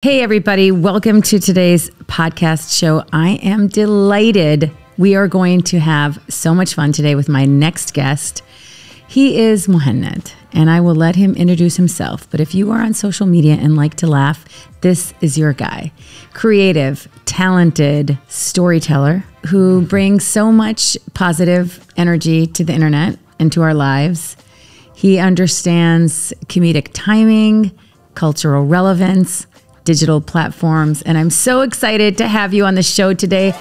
Hey, everybody, welcome to today's podcast show. I am delighted. We are going to have so much fun today with my next guest. He is Mohanad, and I will let him introduce himself. But if you are on social media and like to laugh, this is your guy. Creative, talented storyteller who brings so much positive energy to the internet and to our lives. He understands comedic timing, cultural relevance digital platforms. And I'm so excited to have you on the show today.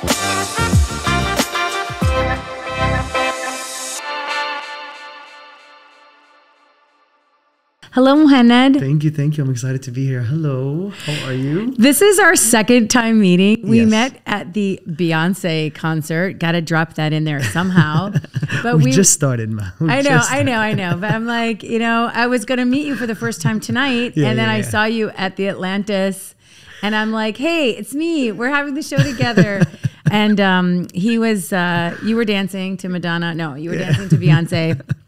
Hello, Mohanad. Thank you, thank you. I'm excited to be here. Hello, how are you? This is our second time meeting. We Yes. met at the Beyonce concert. Got to drop that in there somehow. But we, just started, man. We I know, I know, I know. But I'm like, you know, I was going to meet you for the first time tonight. Yeah, and then yeah, I yeah. saw you at the Atlantis. And I'm like, hey, it's me. We're having the show together. and um, he was, uh, you were dancing to Madonna. No, you were dancing to Beyonce.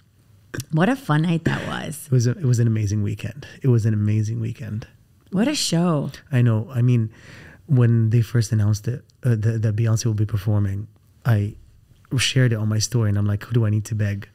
what a fun night that was. It was a, it was an amazing weekend. It was an amazing weekend. What a show. I know. I mean, when they first announced it, uh, that, that Beyonce will be performing, I shared it on my story, and I'm like, who do I need to beg?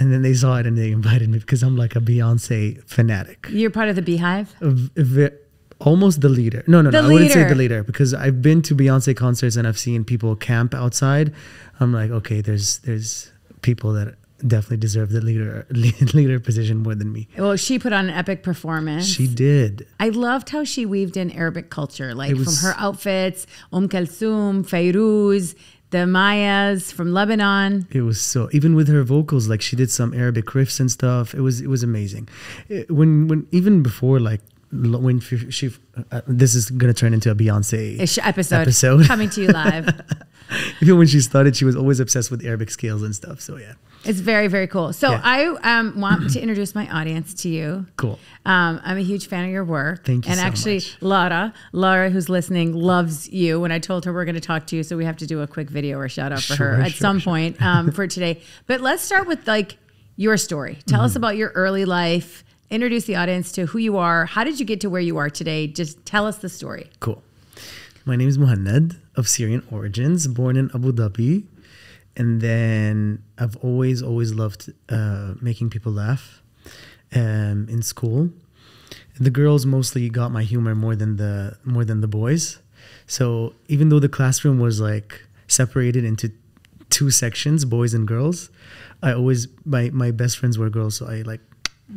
And then they saw it and they invited me because I'm like a Beyonce fanatic. You're part of the BeyHive? V- almost the leader. No, no, The no. I wouldn't say the leader because I've been to Beyonce concerts and I've seen people camp outside. I'm like, okay, there's there's people that definitely deserve the leader leader position more than me. Well, she put on an epic performance. She did. I loved how she weaved in Arabic culture, like It from her outfits, Umm Kalsoum, Fairuz, the Mayyas from Lebanon. It was so even with her vocals, like she did some Arabic riffs and stuff. It was it was amazing. It- when when even before like when she, she uh, this is gonna turn into a Beyonce Ish episode, Episode. coming to you live. Even when she started, she was always obsessed with Arabic scales and stuff. So yeah, it's very, very cool. So Yeah. I um, want to introduce my audience to you. cool. Um, I'm a huge fan of your work. Thank you And so actually, much. Laura, Laura, who's listening, loves you. When I told her we're going to talk to you, so we have to do a quick video or shout out for her at sure, some sure. point um, for today. But let's start with like your story. Tell Mm-hmm. us about your early life. Introduce the audience to who you are. How did you get to where you are today? Just tell us the story. Cool. My name is Mohanad of Syrian origins, born in Abu Dhabi. And then I've always, always loved uh, making people laugh um, in school. The girls mostly got my humor more than the more than the boys. So even though the classroom was like separated into two sections, boys and girls, I always my my best friends were girls, so I like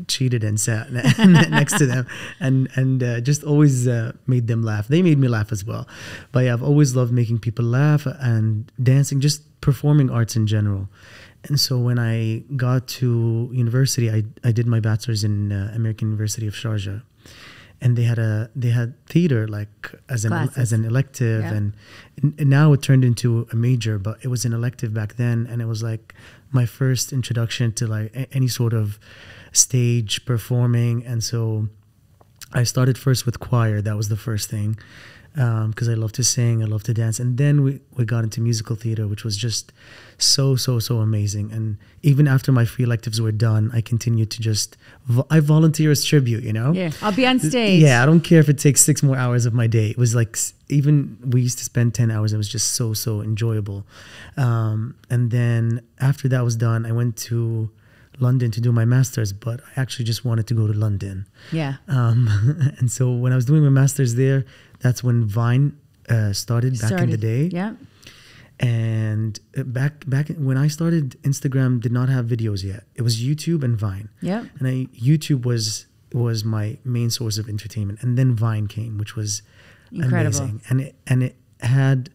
cheated and sat next to them and and uh, just always uh, made them laugh. They made me laugh as well. But yeah, i've always loved making people laugh and dancing just performing arts in general. And so when i got to university i, I did my bachelor's in uh, american university of sharjah. And they had a they had theater like as an Classes. as an elective Yeah. and, and now it turned into a major but it was an elective back then. And it was like my first introduction to like any sort of stage performing and so i started first with choir that was the first thing because i love to sing i love to dance and then we, we got into musical theater which was just so so so amazing and even after my free electives were done i continued to just vo- i volunteer as tribute you know Yeah, I'll be on stage. yeah, I don't care if it takes six more hours of my day. It was like even we used to spend ten hours. It was just so so enjoyable. Um, and then after that was done, I went to London to do my masters. But I actually just wanted to go to London. Yeah. Um, and so when I was doing my masters there, that's when Vine uh, started back in the day. Yeah. And uh, back back when I started, Instagram did not have videos yet. It was YouTube and Vine Yeah. and I YouTube was was my main source of entertainment, and then Vine came, which was Incredible. amazing, and it and it had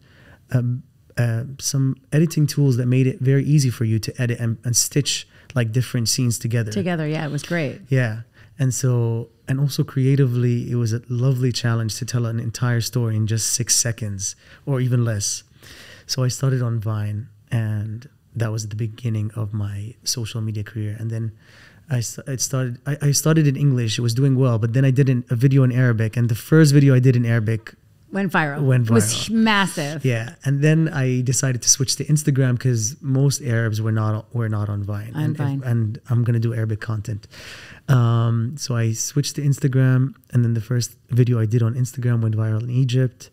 um, uh, some editing tools that made it very easy for you to edit and, and stitch like different scenes together. Together. Yeah, it was great. Yeah, and so and also creatively, it was a lovely challenge to tell an entire story in just six seconds or even less. So I started on Vine, and that was the beginning of my social media career. And then I, it started. I, I started in English. It was doing well, but then I did an, a video in Arabic, and the first video I did in Arabic Went viral. Went It was massive. Yeah, and then I decided to switch to Instagram because most Arabs were not were not on Vine, On and, if- Vine. and I'm gonna do Arabic content. Um, so I switched to Instagram, and then the first video I did on Instagram went viral in Egypt.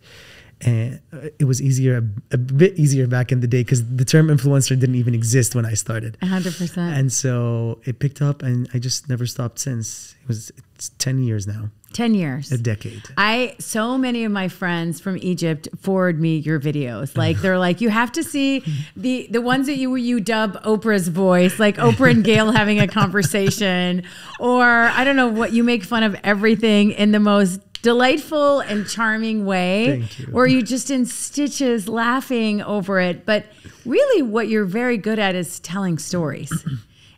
And uh, it was easier, a, bit easier back in the day because the term influencer didn't even exist when I started. 100%. And so it picked up, and I just never stopped since. It was it's ten years now, 10 years. a decade. I so many of my friends from Egypt forward me your videos. Like they're like, you have to see the the ones that you you dub Oprah's voice, like Oprah and Gail having a conversation, or I don't know what you make fun of everything in the most delightful and charming way, Thank you. where you just in stitches laughing over it. But really, what you're very good at is telling stories.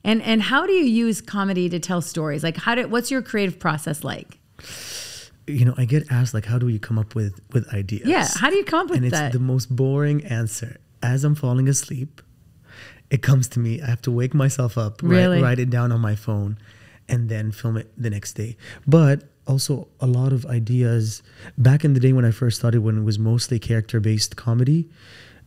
And and how do you use comedy to tell stories? Like how do what's your creative process like? You know, I get asked like, how do you come up with with ideas? Yeah, how do you come up with ideas? and it's the most boring answer. As I'm falling asleep, it comes to me. I have to wake myself up, Really? write, write it down on my phone, and then film it the next day. But also a lot of ideas back in the day when I first started, when it was mostly character based comedy.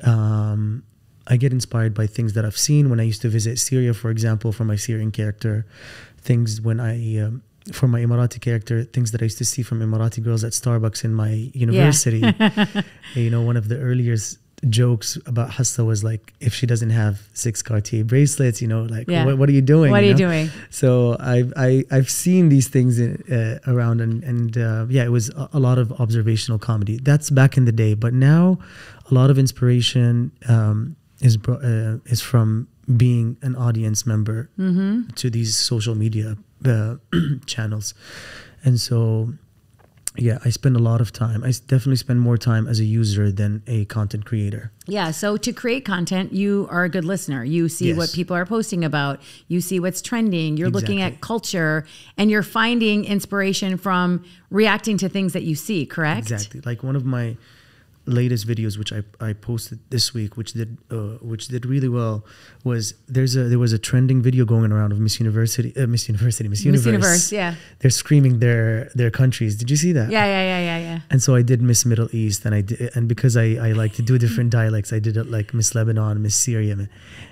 Um, I get inspired by things that I've seen when I used to visit Syria, for example, for my Syrian character. Things when I, um, for my Emirati character, things that I used to see from Emirati girls at Starbucks in my university. you know, one of the earliest jokes about Hassa was like, if she doesn't have six Cartier bracelets, you know, like, Yeah. what, what are you doing? What are you know? doing? So I've I, I've seen these things in, uh, around, and and uh, yeah, it was a, a lot of observational comedy. That's back in the day, but now a lot of inspiration um, is uh, is from being an audience member Mm-hmm. to these social media uh, channels, and so. Yeah, I spend a lot of time. I definitely spend more time as a user than a content creator. Yeah. So to create content, you are a good listener. You see what people are posting about. You see what's trending. You're looking at culture and you're finding inspiration from reacting to things that you see, correct? Exactly. Like one of my latest videos, which I, I posted this week, which did uh, which did really well, was there's a there was a trending video going around of Miss University, uh, Miss University, Miss, Miss Universe. Universe, yeah. They're screaming their their countries. Did you see that? Yeah, yeah, yeah, yeah, yeah. And so I did Miss Middle East, and I did, and because I, I like to do different dialects, I did it like Miss Lebanon, Miss Syria,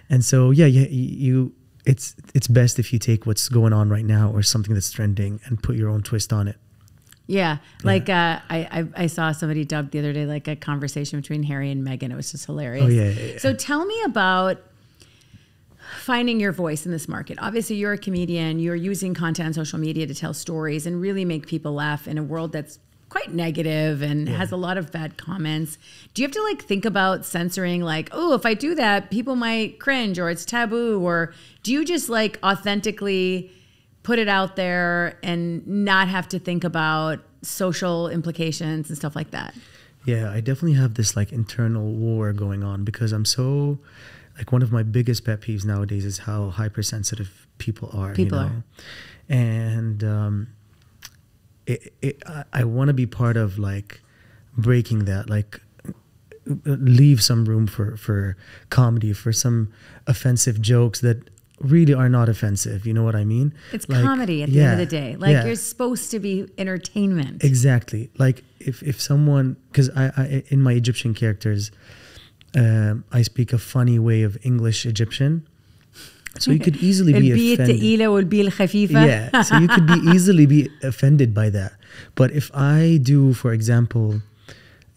and so yeah, yeah, you, it's it's best if you take what's going on right now or something that's trending and put your own twist on it. Yeah, like uh, I, I I saw somebody dubbed the other day like a conversation between Harry and Meghan. It was just hilarious. Oh, yeah, yeah, yeah. So tell me about finding your voice in this market. Obviously, you're a comedian. You're using content on social media to tell stories and really make people laugh in a world that's quite negative and has a lot of bad comments. Do you have to like think about censoring like, oh, if I do that, people might cringe or it's taboo or do you just like authentically put it out there and not have to think about social implications and stuff like that? Yeah, I definitely have this like internal war going on because I'm so like one of my biggest pet peeves nowadays is how hypersensitive people are. People you know? are. and um, it, it, I, I want to be part of like breaking that, like leave some room for for comedy, for some offensive jokes that really are not offensive. You know what I mean? It's like, comedy at the end of the day. Like yeah. you're supposed to be entertainment. Exactly. Like if if someone because I, I in my Egyptian characters, um, I speak a funny way of English Egyptian. So you could easily be offended. yeah. So you could be easily be offended by that. But if I do, for example,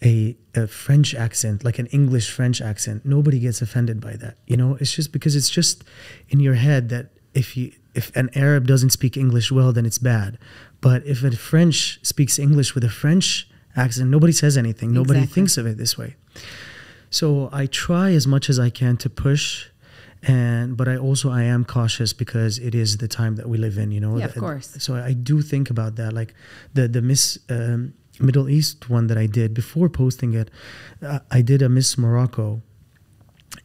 a, a French accent, like an English French accent, nobody gets offended by that. You know, it's just because it's just in your head that if you if an Arab doesn't speak English well, then it's bad. But if a French speaks English with a French accent, nobody says anything. Nobody Exactly. thinks of it this way. So I try as much as I can to push and but I also I am cautious because it is the time that we live in, you know. Yeah, of course. So I do think about that, like the the Miss um, Middle East one that I did before posting it. Uh, I did a Miss Morocco,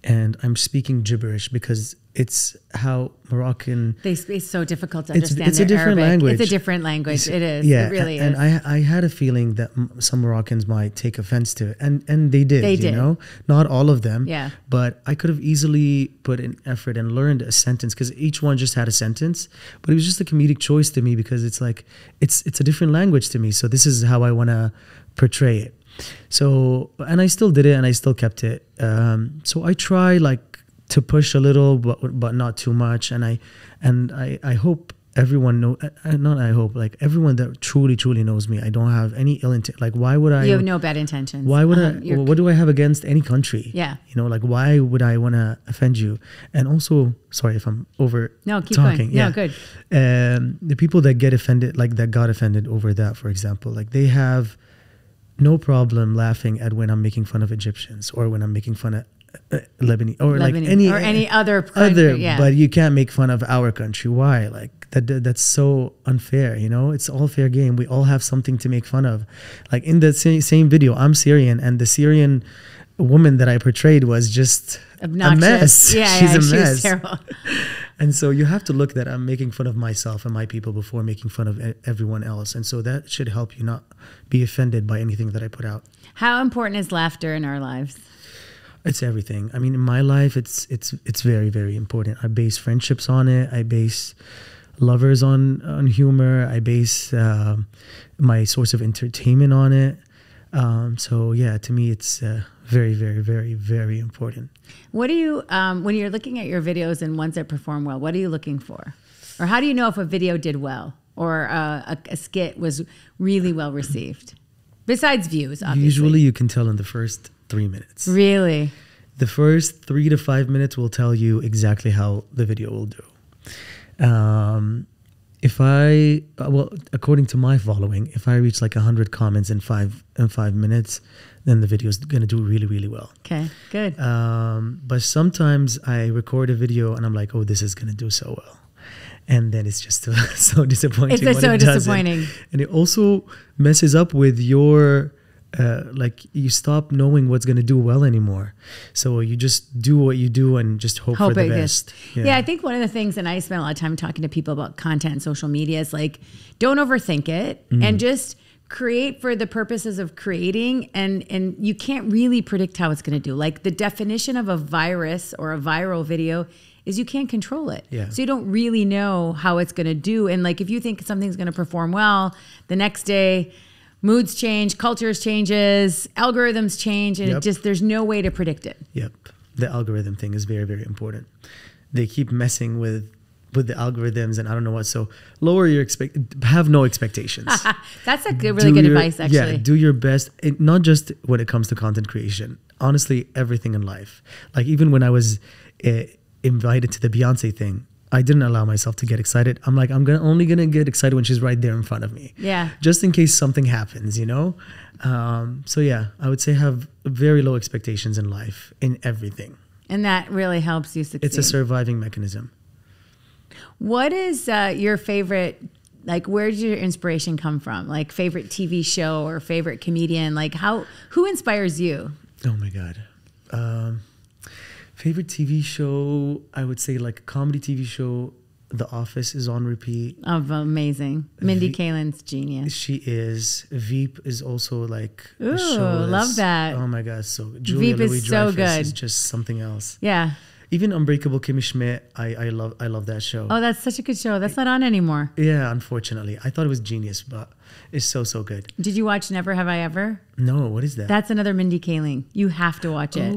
and I'm speaking gibberish because it's how Moroccan They speak so difficult to understand. it's a their different Arabic. language. It's a different language. It is. Yeah, it really and is. I I had a feeling that m- some Moroccans might take offense to it, and and they did. They you did. know, not all of them. Yeah. But I could have easily put in effort and learned a sentence because each one just had a sentence, but it was just a comedic choice to me because it's like it's it's a different language to me. So this is how I want to portray it. So and I still did it and I still kept it. Um, so I try like to push a little, but but not too much. And I and I I hope everyone know uh, uh, not I hope like everyone that truly truly knows me. I don't have any ill intent. Like why would I? You have no bad intentions. why would Uh-huh. I? You're- What do I have against any country? Yeah. You know, like why would I want to offend you? And also, sorry if I'm over No, keep talking. going. No, Yeah. good. Um, the people that get offended, like that got offended over that, for example, like they have no problem laughing at when I'm making fun of Egyptians or when I'm making fun of uh, Lebanese or like any or any other country, other. yeah. But you can't make fun of our country. Why? Like that? that- That's so unfair. You know, it's all fair game. We all have something to make fun of. Like in the sa- same video, I'm Syrian, and the Syrian woman that I portrayed was just Obnoxious. a mess. Yeah, She's yeah, a she mess. terrible. And so you have to look that I'm making fun of myself and my people before making fun of everyone else. And so that should help you not be offended by anything that I put out. How important is laughter in our lives? It's everything. I mean, in my life, it's it's it's very very important. I base friendships on it. I base lovers on on humor. I base um, my source of entertainment on it. Um, so yeah, to me, it's uh, very very very very important. What do you, um, when you're looking at your videos and ones that perform well, what are you looking for? Or how do you know if a video did well or uh, a, a skit was really well received? Besides views, obviously. Usually, you can tell in the first three minutes. Really? the first three to five minutes will tell you exactly how the video will do. Um, if I, uh, well, according to my following, if I reach like hundred comments in five in five minutes, then the video is gonna do really really well. Okay, good. Um, but sometimes I record a video and I'm like, oh, this is gonna do so well, and then it's just so disappointing. It's so it doesn't. disappointing. and it also messes up with your. Uh, like you stop knowing what's gonna do well anymore, so you just do what you do and just hope, for the best. gets- Yeah. I think one of the things, and I spend a lot of time talking to people about content and social media, is like, don't overthink it Mm. and just create for the purposes of creating and and you can't really predict how it's going to do like the definition of a virus or a viral video is you can't control it Yeah. so you don't really know how it's going to do and like if you think something's going to perform well the next day moods change cultures changes algorithms change and it just there's no way to predict it Yep. The algorithm thing is very, very important. They keep messing with with the algorithms and I don't know what. So lower your expect have no expectations. That's a good, really Do good your- advice, actually. Yeah, do your best. It, not just when it comes to content creation. Honestly, everything in life. Like even when I was uh, invited to the Beyonce thing, I didn't allow myself to get excited. I'm like, I'm gonna only gonna get excited when she's right there in front of me. Yeah. Just in case something happens, you know. Um, so yeah, I would say have very low expectations in life in everything. and that really helps you succeed. It's a surviving mechanism. what is uh, your favorite? Like, where did your inspiration come from? Like, favorite TV show or favorite comedian? Like, how who inspires you? Oh my god. Um, favorite TV show? I would say like a comedy TV show. The Office is on repeat. Of amazing, Mindy V- Kaling's genius. She is. Veep is also like Ooh, love that. Oh my god, so Julia Veep is Louis so Dreyfus is just something else. Yeah. Even Unbreakable Kimmy Schmidt, I, I love I love that show. Oh, that's such a good show. That's not on anymore. Yeah, unfortunately, I thought it was genius, but it's so so good. Did you watch Never Have I Ever? No, what is that? That's another Mindy Kaling. You have to watch it. Oh,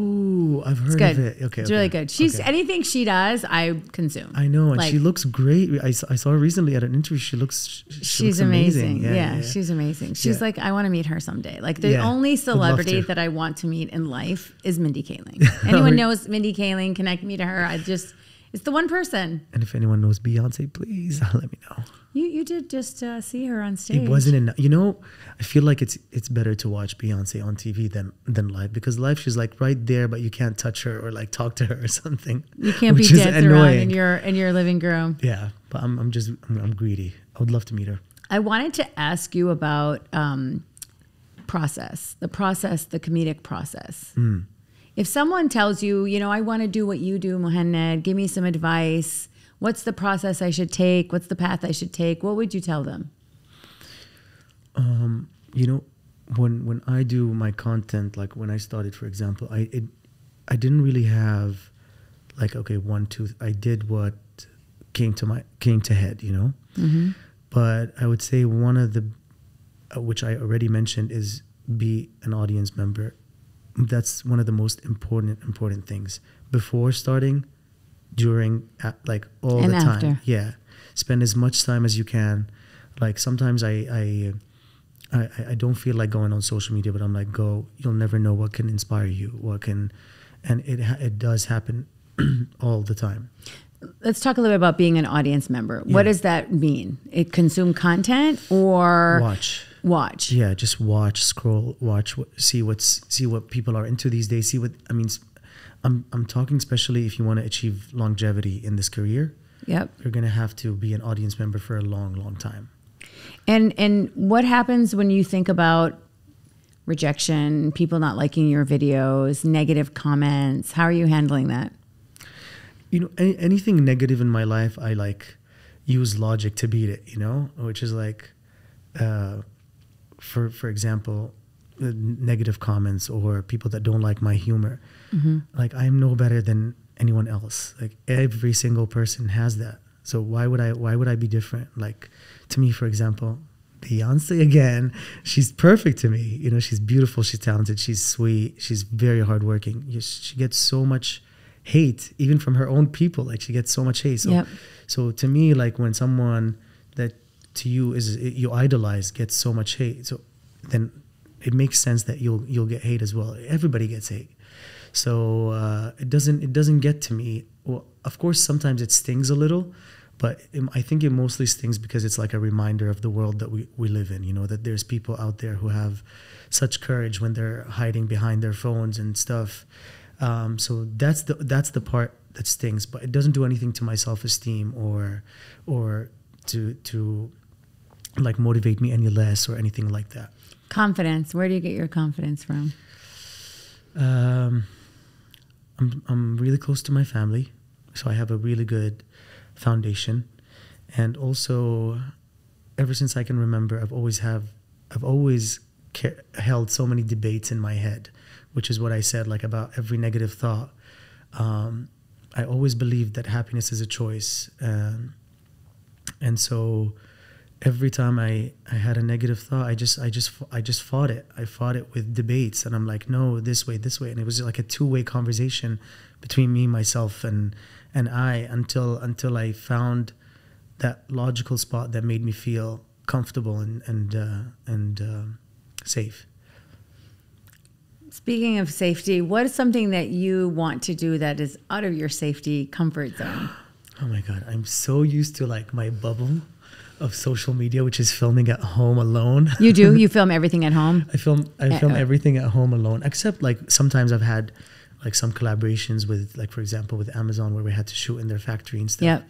I've heard it's good. of it. Okay, it's okay, really good. She's okay. anything she does, I consume. I know, and Like- she looks great. I, saw- I saw her recently at an interview. She looks. She She's looks amazing. amazing. Yeah, she's amazing. She's Yeah. like, I want to meet her someday. Like the Yeah, only celebrity that I want to meet in life is Mindy Kaling. Anyone knows Mindy Kaling, connect me to her. I just, it's the one person. And if anyone knows Beyonce, please let me know. You you did just uh, see her on stage. It wasn't enough. You know, I feel like it's it's better to watch Beyonce on TV than than live because live she's like right there, but you can't touch her or like talk to her or something. You can't be dancing around in your in your living room. yeah, but I'm I'm just I'm, I'm greedy. I would love to meet her. I wanted to ask you about um, process, the process, the comedic process. Hmm. If someone tells you, you know, I want to do what you do, Mohamed, give me some advice. What's the process I should take? What's the path I should take? What would you tell them? Um, you know, when when I do my content, like when I started, for example, I it, I didn't really have like okay one two. I did what came to my came to head, you know. But I would say one of the uh, which I already mentioned is be an audience member. That's one of the most important important things before starting, during, like all And the time. Yeah, spend as much time as you can. Like sometimes I I. I, I don't feel like going on social media, but I'm like, go. You'll never know what can inspire you, what can, and it it does happen all the time. Let's talk a little bit about being an audience member. What does that mean? It consume content or Watch, watch? yeah, just watch, scroll, watch, see what's see what people are into these days. See what I mean. I'm I'm talking especially if you want to achieve longevity in this career. Yep. You're gonna have to be an audience member for a long, long time. And and what happens when you think about rejection, people not liking your videos, negative comments? How are you handling that? you know any, anything negative in my life i like use logic to beat it you know which is like uh, for for example uh, negative comments or people that don't like my humor. Like i'm no better than anyone else. Like every single person has that. So why would i why would i be different? Like to me for example beyonce again she's perfect to me. You know she's beautiful she's talented she's sweet she's very hardworking. She gets so much hate even from her own people. Like she gets so much hate. So Yep. so to me like when someone that to you is you idolize gets so much hate. So then it makes sense that you'll you'll get hate as well. Everybody gets hate. So uh, it doesn't it doesn't get to me. Well of course sometimes it stings a little but it, i think it mostly stings because it's like a reminder of the world that we, we live in you know that there's people out there who have such courage when they're hiding behind their phones and stuff. Um, so that's the that's the part that stings but it doesn't do anything to my self-esteem or or to to like motivate me any less or anything like that Confidence. Where do you get your confidence from? Um, I'm I'm really close to my family, so I have a really good foundation, and also, ever since I can remember, I've always have I've always held so many debates in my head, which is what I said like about every negative thought. Um, I always believed that happiness is a choice, um, and so every time I, I had a negative thought, I just I just I just fought it. I fought it with debates, and I'm like, no, this way, this way, and it was like a two way conversation between me, myself, and and I until until I found that logical spot that made me feel comfortable and and uh, and um safe. Speaking of safety, what is something that you want to do that is out of your safety comfort zone? Oh my god, I'm so used to like my bubble of social media, which is filming at home alone. You do? You film everything at home? I film I film Uh, uh. everything at home alone, except like sometimes I've had like some collaborations with like for example with Amazon where we had to shoot in their factory and stuff. Yep.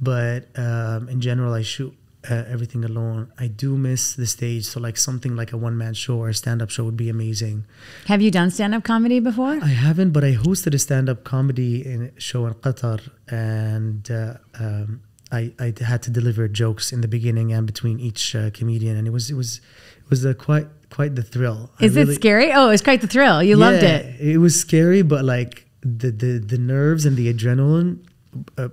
But um, in general, I shoot uh, everything alone. I do miss the stage, so like something like a one man show or a stand up show would be amazing. Have you done stand up comedy before? I haven't, but I hosted a stand up comedy in, show in Qatar, and uh, um, I, I had to deliver jokes in the beginning and between each uh, comedian, and it was it was it was a quite quite the thrill. Is it scary? Oh, it's quite the thrill. You loved it. It was scary, but like the the the nerves and the adrenaline uh,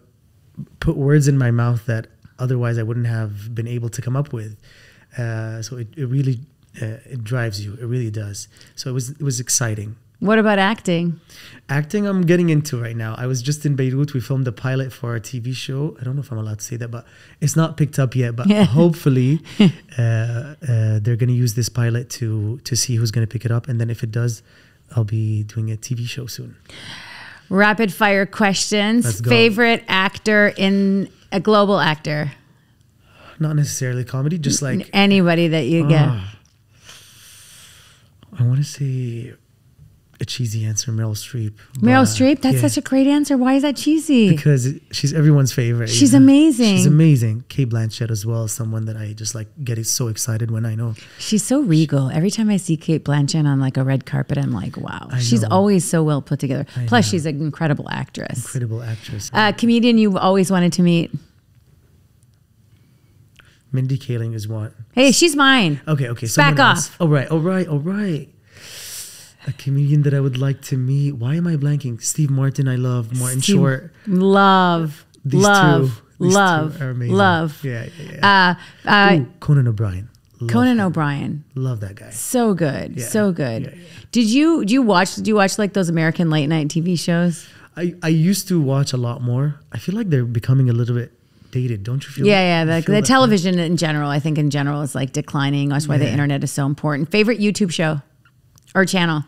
put words in my mouth that otherwise I wouldn't have been able to come up with. Uh, so it, it really uh, it drives you. It really does. So it was it was exciting. What about acting? Acting, I'm getting into right now. I was just in Beirut. We filmed a pilot for our TV show. I don't know if I'm allowed to say that, but it's not picked up yet. But Yeah. hopefully, uh, uh, they're going to use this pilot to to see who's going to pick it up, and then if it does, I'll be doing a TV show soon. Rapid fire questions. Favorite actor in a global actor? Not necessarily comedy, just like Anybody that you get. Ah. I want to say a cheesy answer, Meryl Streep. Meryl Streep? That's yeah, such a great answer. Why is that cheesy? because she's everyone's favorite. you She's know? amazing. She's amazing. Cate Blanchett as well, someone that I just like get so excited when I know. She's so regal. Every time I see Cate Blanchett on like a red carpet, I'm like, wow. She's always so well put together. I Plus, know. she's an incredible actress. Incredible actress. Uh, comedian you've always wanted to meet. Mindy Kaling is one. Hey, she's mine. Okay, okay. Back someone else. off. All right, all right, all right. A comedian that I would like to meet. Why am I blanking? Steve Martin, I love. Martin Steve- Short. Love, These love, two. These two love, are amazing. love. Yeah, yeah, yeah. Uh, uh, Ooh, Conan O'Brien. Love Conan. O'Brien. Love that guy. So good. Yeah. So good. Yeah, yeah. Did you do you watch do you watch like those American late night TV shows? I, I used to watch a lot more. I feel like they're becoming a little bit dated. Don't you feel? Yeah, yeah. The, the television in general, I think in general is like declining. That's why the internet is so important. Favorite YouTube show or channel?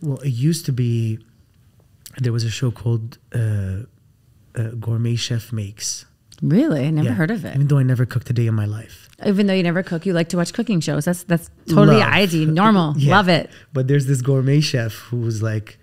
Well, it used to be. There was a show called uh, uh, Gourmet Chef Makes. Really? I never Yeah. heard of it. Even though I never cooked a day in my life. Even though you never cook, you like to watch cooking shows. That's that's totally Love. ID, normal. Yeah. Love it. But there's this gourmet chef who was like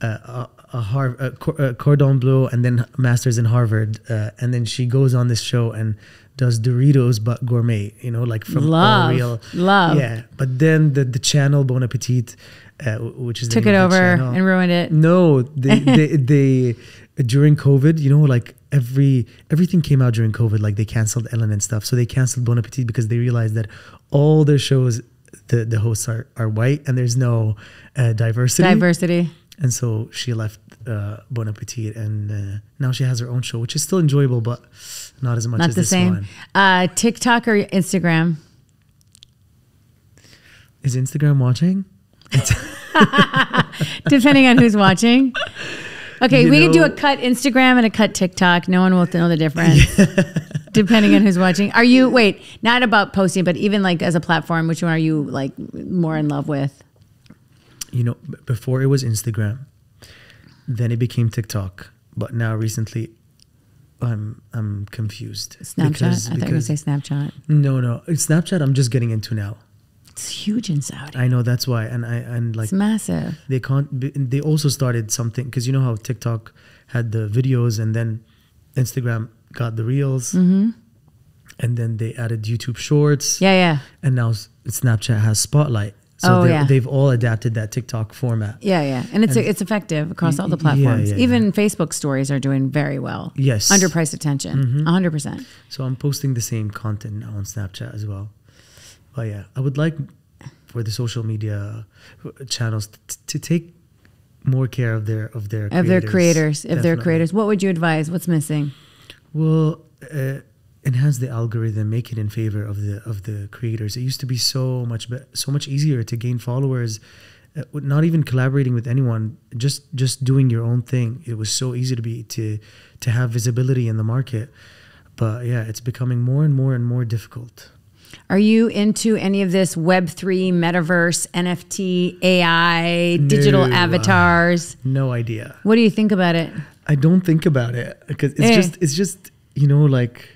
uh, a, a, a cordon bleu and then masters in Harvard, uh, and then she goes on this show and does Doritos but gourmet. You know, like from Love. Love. Yeah, but then the the channel Bon Appetit, uh, which is Took it over channel. and ruined it. No, they, they, they during COVID, you know, like every everything came out during COVID. Like they canceled Ellen and stuff, so they canceled Bon Appetit because they realized that all their shows, the the hosts are are white and there's no uh, diversity. Diversity. And so she left uh, Bon Appetit, and uh, now she has her own show, which is still enjoyable, but not as much Not as the this same. one. Uh, TikTok or Instagram? Is Instagram watching? Depending on who's watching. Okay, You we could do a cut Instagram and a cut TikTok. No one will know the difference. Depending on who's watching. Are you wait, not about posting, but even like as a platform, which one are you like more in love with? You know, before it was Instagram, then it became TikTok, but now recently, I'm I'm confused. Snapchat? Because- I thought you were gonna say Snapchat. no, no, it's Snapchat. I'm just getting into now. It's huge in Saudi. I know that's why, and I and like It's massive. they can't. be- They also started something because you know how TikTok had the videos, and then Instagram got the reels, Mm-hmm. and then they added YouTube Shorts, Yeah, yeah. and now Snapchat has Spotlight. So Oh, they're- yeah. they've all adapted that TikTok format. Yeah, yeah. And it's And- it's effective across all the platforms. yeah, yeah, Even Facebook stories are doing very well. Yes. Underpriced attention. 100%. So I'm posting the same content now on Snapchat as well. But yeah, I would like for the social media channels t- to take more care of their of their Of their creators, of their Definitely. creators. What would you advise? What's missing? Well, uh, enhance the algorithm, make it in favor of the of the creators. It used to be so much so much easier to gain followers. Uh, not even collaborating with anyone, just just doing your own thing. It was so easy to be to to have visibility in the market. But yeah, it's becoming more and more and more difficult. Are you into any of this Web3, metaverse, NFT, AI, digital No. avatars? No idea. What do you think about it? I don't think about it because it's Eh. just it's just you know like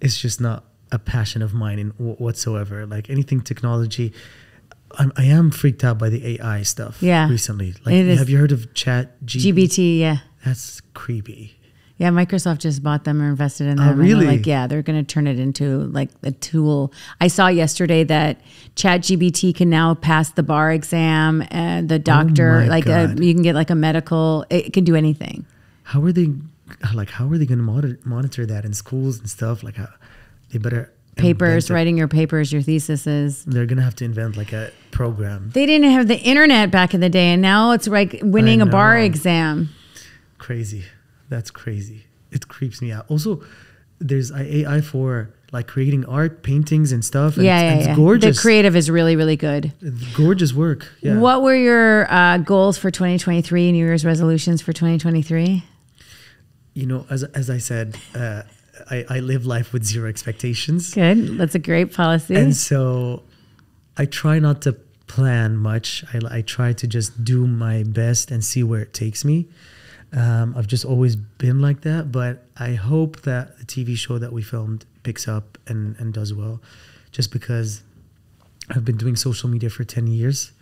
it's just not a passion of mine in wh- whatsoever. Like anything technology, I'm, I am freaked out by the AI stuff. Yeah. recently. Like, have you heard of Chat G- GBT, yeah. That's creepy. Yeah, Microsoft just bought them or invested in oh, them. Oh, and they're really? Like, yeah, they're going to turn it into like a tool. I saw yesterday that ChatGBT can now pass the bar exam and the oh doctor, Oh like a, you can get like a medical. It can do anything. How are they? Like, how are they going to monitor, monitor that in schools and stuff? Like, how, they better Papers, writing your papers, your theses. They're gonna have to invent like a program. They didn't have the internet back in the day, and now it's like winning a bar exam. Crazy. That's crazy. It creeps me out. Also, there's AI for like creating art, paintings, and stuff. And yeah, it's, yeah, it's yeah. gorgeous. The creative is really, really good. It's gorgeous work. Yeah. What were your uh, goals for 2023? New Year's resolutions for 2023? You know, as as I said, uh, I I live life with zero expectations, Good. That's a great policy. and so I try not to plan much. I I try to just do my best and see where it takes me. Um, I've just always been like that, but I hope that the TV show that we filmed picks up and, and does well, just because I've been doing social media for 10 years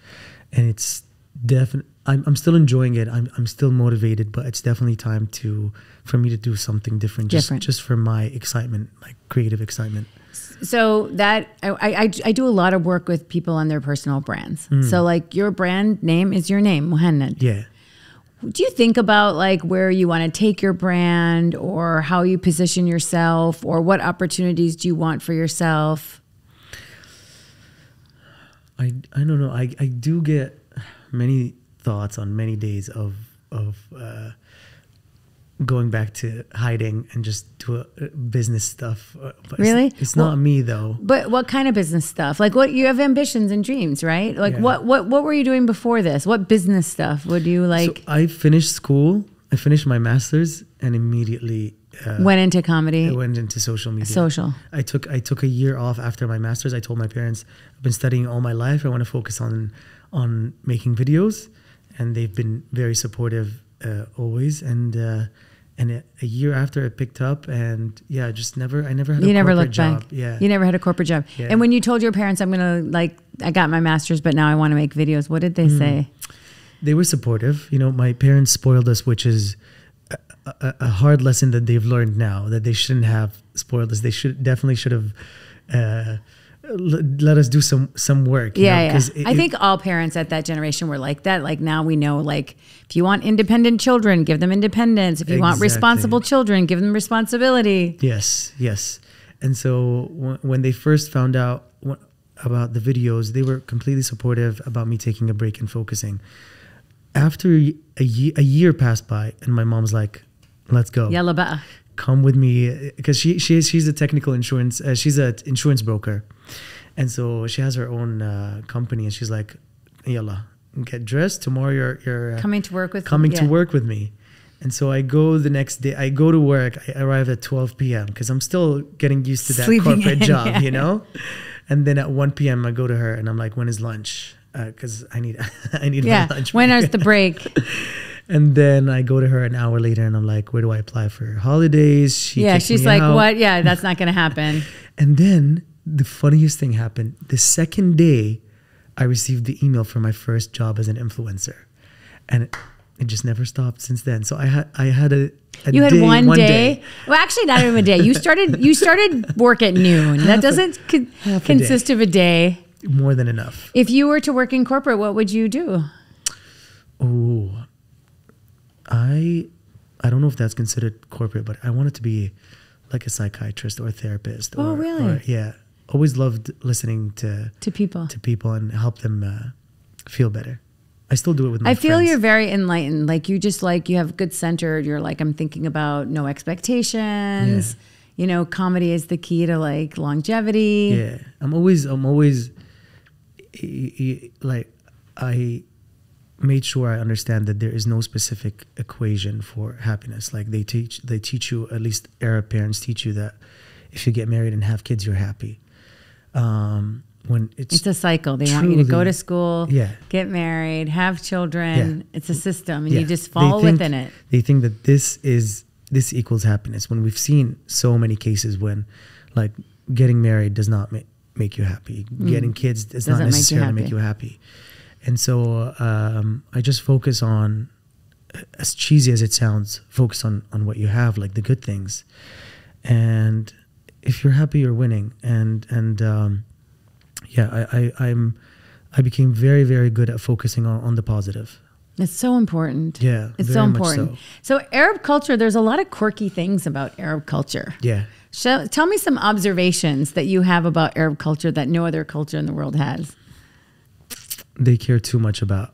and it's definitely, I'm, I'm still enjoying it. I'm, I'm still motivated, but it's definitely time to, for me to do something different, just, Different. just for my excitement, my creative excitement. So that I, I, I do a lot of work with people on their personal brands. Mm. So like your brand name is your name, Mohanad. Yeah. Do you think about like where you want to take your brand or how you position yourself or what opportunities do you want for yourself? I, I don't know. I, I do get many thoughts on many days of of uh, going back to hiding and just do a, business stuff. Uh, But Really? It's, it's Well- not me though. But what kind of business stuff? Like what you have ambitions and dreams, right? Like Yeah. what what what were you doing before this? What business stuff would you like so I finished school. I finished my master's and immediately uh, went into comedy? I went into social media. Social. I took I took a year off after my master's. I told my parents I've been studying all my life. I want to focus on on making videos, and they've been very supportive uh, always. And uh, and a, a year after, I picked up, and yeah, I just never I never had you a never corporate looked job. back. Yeah, You never had a corporate job. Yeah. And when you told your parents I'm gonna like I got my master's but now I want to make videos, what did they Hmm. say? they were supportive. You know, my parents spoiled us, which is a, a, a hard lesson that they've learned now that they shouldn't have spoiled us. They should definitely should have uh, let us do some some work. you Yeah, know, yeah. it- I it- think all parents at that generation were like that. Like now we know, like if you want independent children, give them independence. If you want responsible children, give them responsibility. Yes, yes. And so w- when they first found out about the videos, they were completely supportive about me taking a break and focusing. After a, a year passed by, and my mom's like, "Let's go, ba'a. Come with me," because she she is, she's a technical insurance uh, she's an insurance broker, and so she has her own uh, company, and she's like, "Yalla, get dressed tomorrow. You're you're uh, Coming to work with coming yeah. to work with me. And so I go the next day. I go to work. I arrive at 12 p.m. because I'm still getting used to that Sleeping corporate in, job, yeah. you know. And then at 1 p.m. I go to her and I'm like, "When is lunch?" Because I need I need Yeah. my lunch. When is the break? and then I go to her an hour later and I'm like, "Where do I apply for holidays?" She yeah, she's like, out. what? Yeah, that's not going to happen. And then the funniest thing happened. The second day, I received the email for my first job as an influencer, and it, it just never stopped since then. So I had I had a, a You had day- one, day. Well, actually, not even a day. You started. You started work at noon. That Half a- doesn't con- a day. consist of a day. more than enough. If you were to work in corporate, what would you do? Oh, I I don't know if that's considered corporate, but I wanted to be like a psychiatrist or a therapist. Oh, or, really? or- yeah, always loved listening to To people. to people and help them uh, feel better. I still do it with my I feel friends. you're very enlightened. Like you just like you have good center. You're like I'm thinking about no expectations. Yeah. You know, comedy is the key to like longevity. Yeah, I'm always, I'm always, like, I made sure I understand that there is no specific equation for happiness. Like they teach, they teach you, at least Arab parents teach you that if you get married and have kids, you're happy. Um, when it's, It's a cycle. They want you to go to school, Yeah. get married, have children. Yeah. It's a system, and yeah, you just fall think- within it. They think that this is this equals happiness. When we've seen so many cases when, like, getting married does not make make you happy. Getting kids does Mm. Doesn't not make you necessarily make you happy. And so um, I just focus on, as cheesy as it sounds, focus on on what you have, like the good things, and if you're happy, you're winning. And and um, yeah, I, I I'm I became very very good at focusing on, on the positive. It's so important. Yeah, It's so important. So. Arab culture, there's a lot of quirky things about Arab culture. Yeah. Shall, tell me some observations that you have about Arab culture that no other culture in the world has they care too much about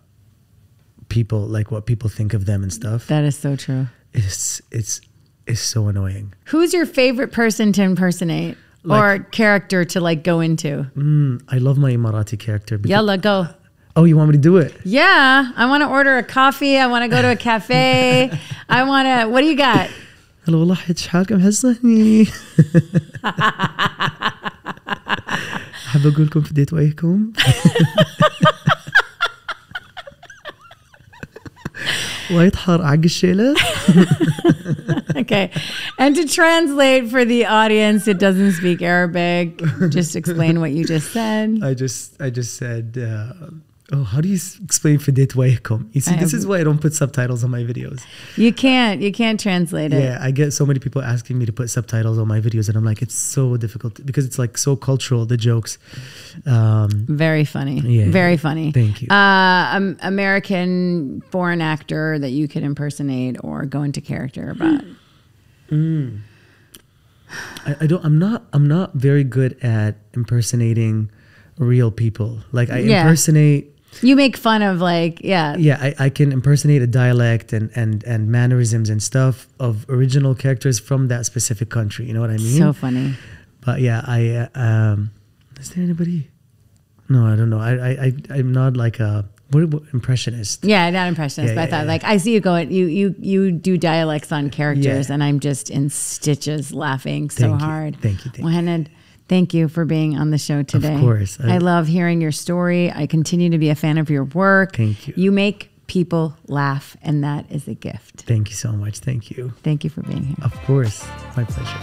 people like what people think of them and stuff That is so true. it's it's it's so annoying Who's your favorite person to impersonate or character to like go into? mm, i love my emirati character because, Yalla, go. oh you want me to do it Yeah, I want to order a coffee. I want to go to a cafe. I want to. What do you got? هلا والله حيت شحالكم هزني حاب اقول لكم فديت وجهكم Okay. And to translate for the audience that doesn't speak Arabic, just explain what you just said. I just I just said uh, Oh, how do you explain Fedit Wayacom? You see, this is why I don't put subtitles on my videos. You can't. You can't translate it. Yeah, I get so many people asking me to put subtitles on my videos, and I'm like, it's so difficult because it's like so cultural, the jokes. Um, Very funny. Yeah. Very funny. Thank you. Uh, um, American foreign actor that you could impersonate or go into character about. Mm. I, I don't. I'm not. I'm not very good at impersonating real people. Like I yeah. impersonate you make fun of like, yeah. yeah, I, I can impersonate a dialect and, and, and mannerisms and stuff of original characters from that specific country. You know what I mean? So funny. but yeah, I uh, um, is there anybody? No, I don't know. I I, I I'm not like a what, what impressionist. Yeah, not impressionist, Yeah, but I thought yeah. like I see you going. You you you do dialects on characters, Yeah. and I'm just in stitches laughing so Thank you. hard. Thank you, thank you. Mohamed, Thank you for being on the show today. Of course. I, I, love hearing your story. I continue to be a fan of your work. Thank you. You make people laugh, and that is a gift. Thank you so much. Thank you. Thank you for being here. Of course. My pleasure.